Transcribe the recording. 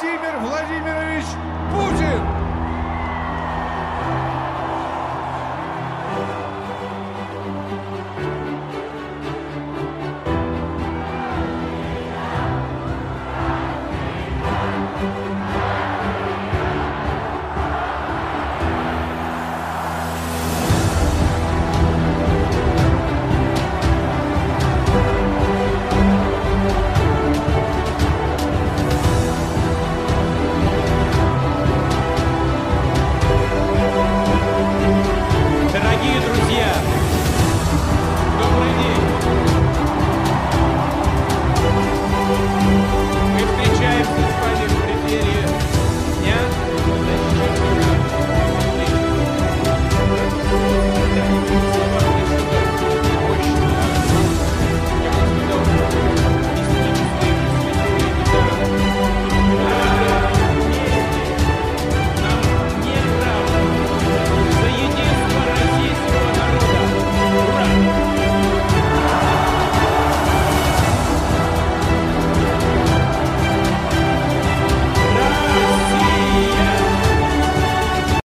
Владимир Владимирович